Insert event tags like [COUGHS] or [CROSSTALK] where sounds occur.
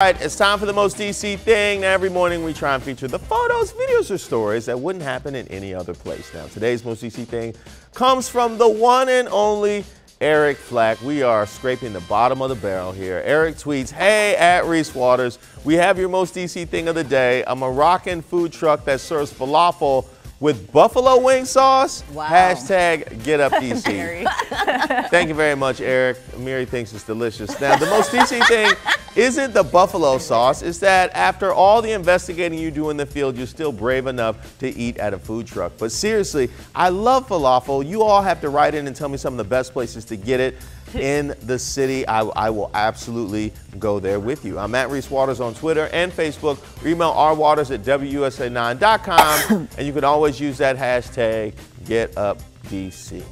All right, it's time for the most DC thing. Now, every morning we try and feature the photos, videos, or stories that wouldn't happen in any other place. Now, today's most DC thing comes from the one and only Eric Flack. We are scraping the bottom of the barrel here. Eric tweets, Hey, at Reese Waters, we have your most DC thing of the day a Moroccan food truck that serves falafel with buffalo wing sauce. Wow. Hashtag get up [LAUGHS] DC. Thank you very much, Eric. Mary thinks it's delicious. Now, the most DC thing isn't the buffalo sauce. It's that after all the investigating you do in the field, you're still brave enough to eat at a food truck. But seriously, I love falafel. You all have to write in and tell me some of the best places to get it [LAUGHS] in the city. I, I will absolutely go there with you. I'm at Reese Waters on Twitter and Facebook. Email rwaters at WUSA9.com. [COUGHS] and you can always use that hashtag GetUpDC.